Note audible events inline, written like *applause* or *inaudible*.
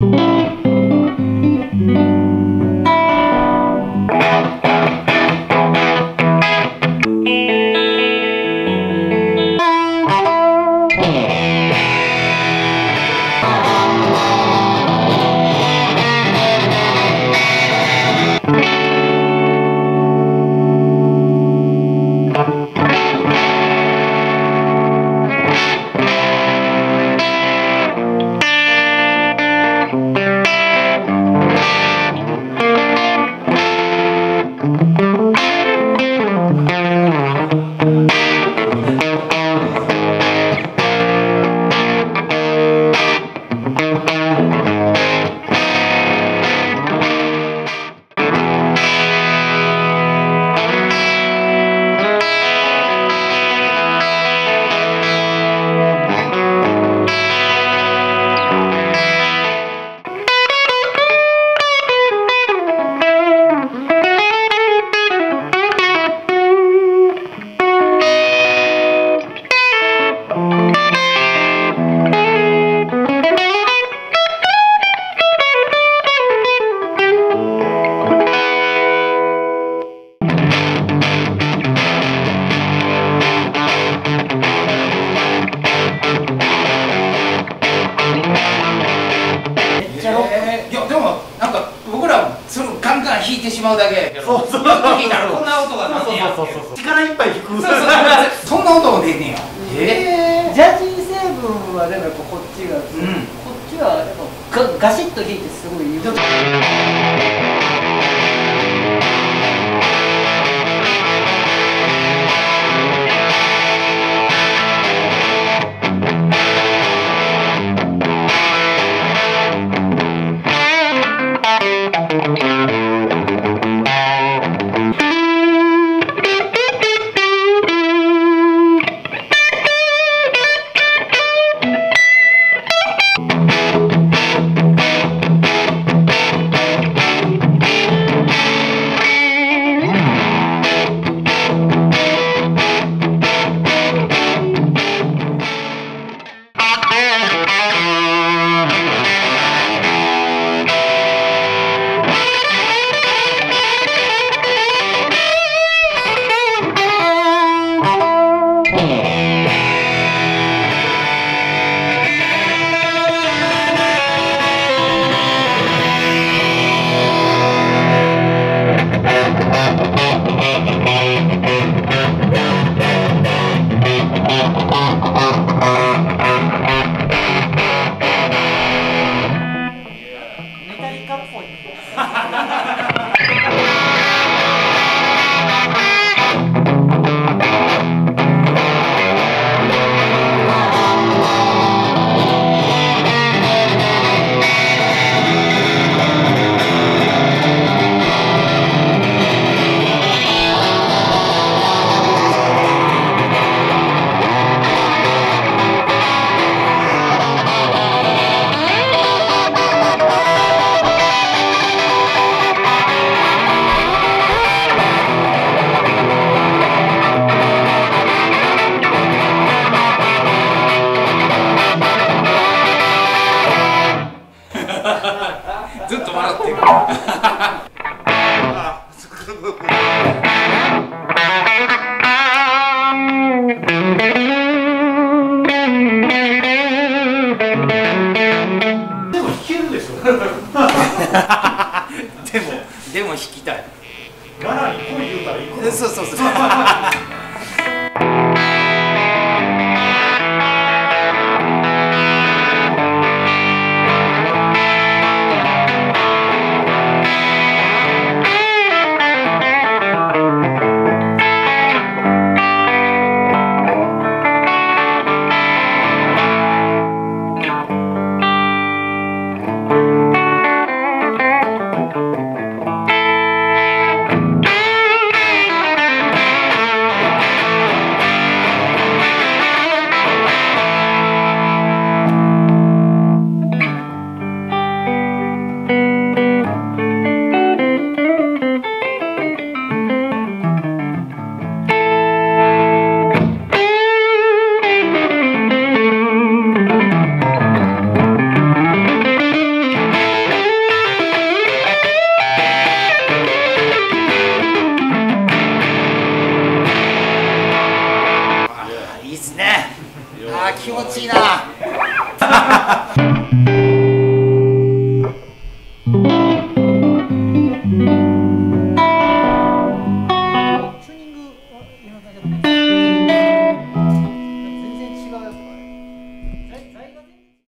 えンガン弾いてしまうだけやけど。そうそうよく弾いたらこんな音がなんねやそうそうそう力いっぱい弾く。そうそうそうそんな音も出んねや。へえジャジー成分はでもやっぱこっちが、ん。こっちはでもガガシッと弾いてすごいよメ *laughs* ずっと笑ってる。でも弾けるでしょ。*laughs* でもでも弾きたい。ガラに来い言うたら行くのそうそうそう「気持ちいいな。